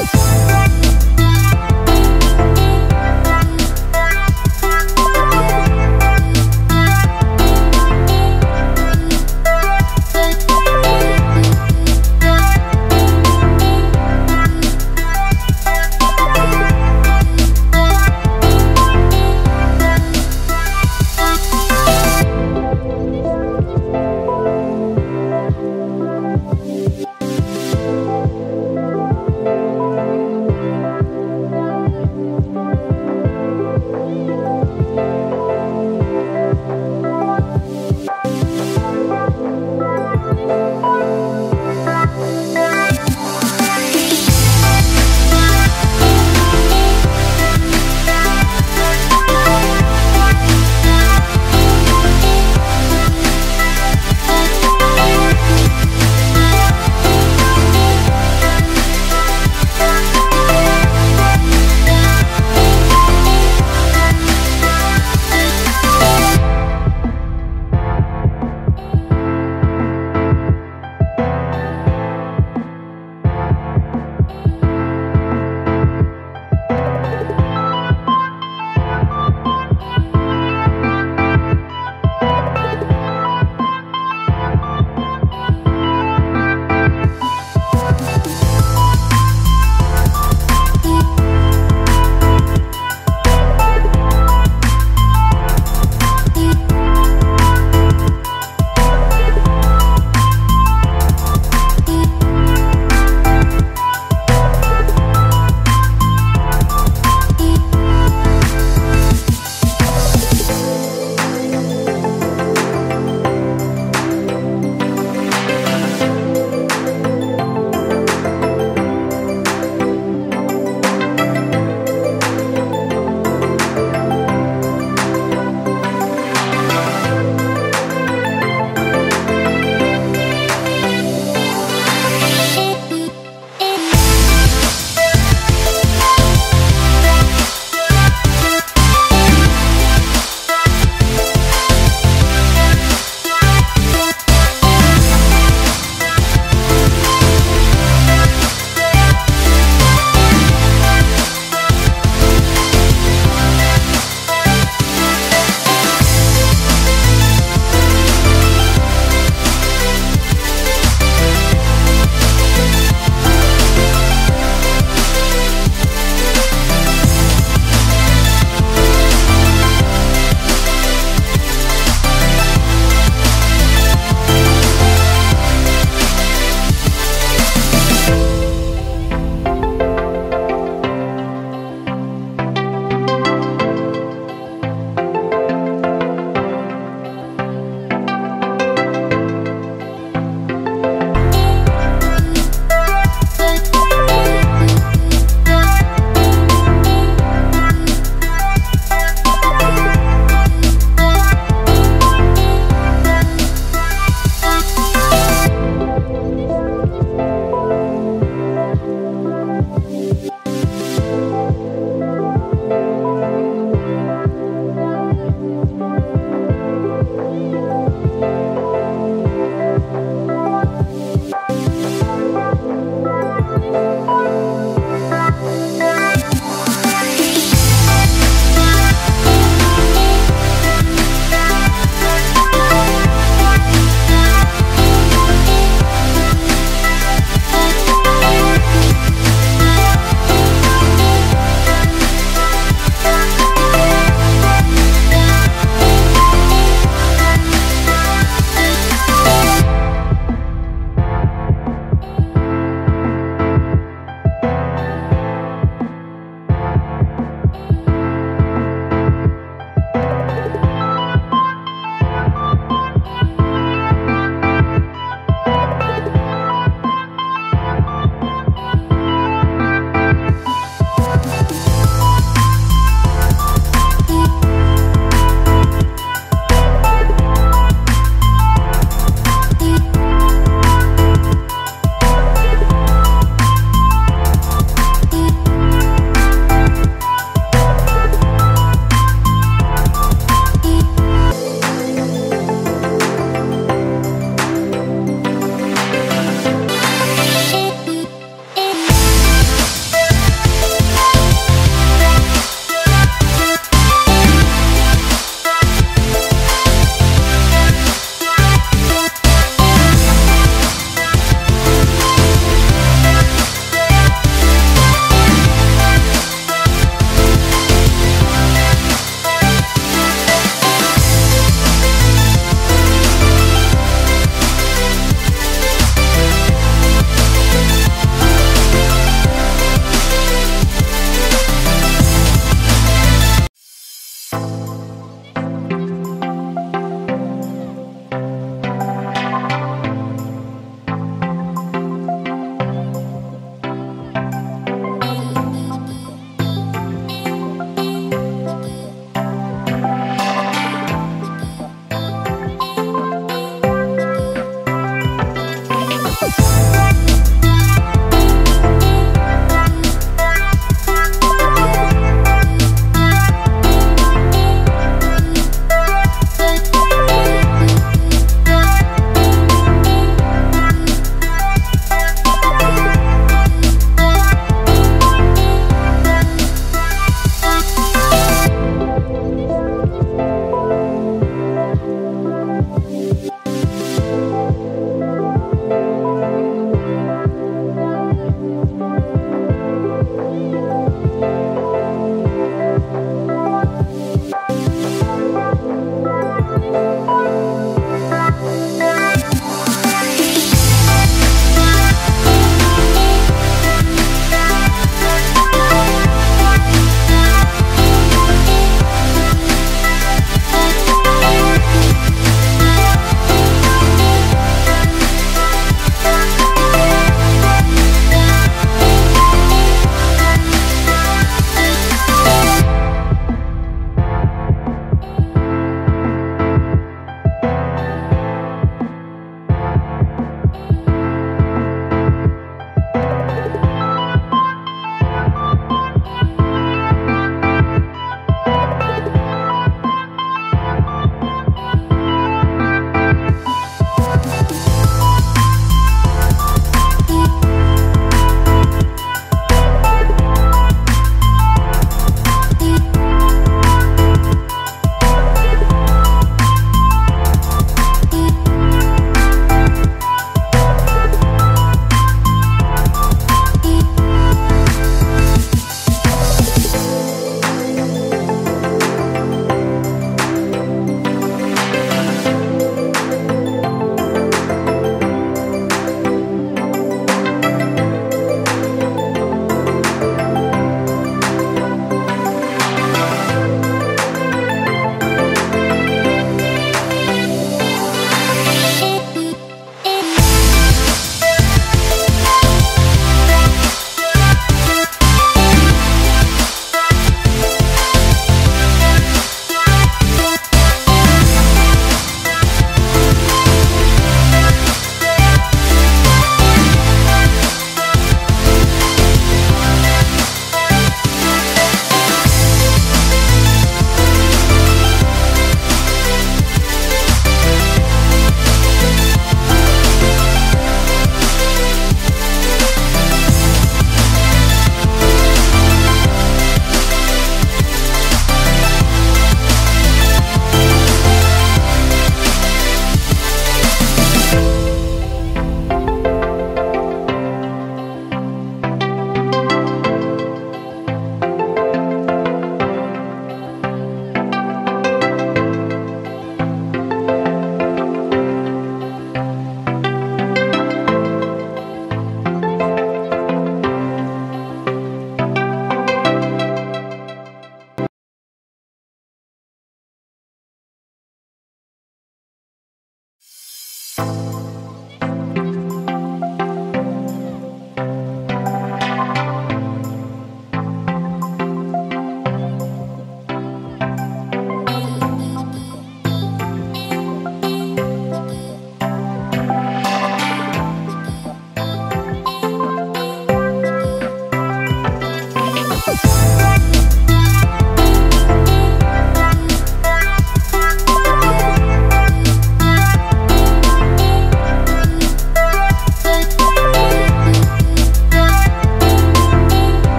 Woo!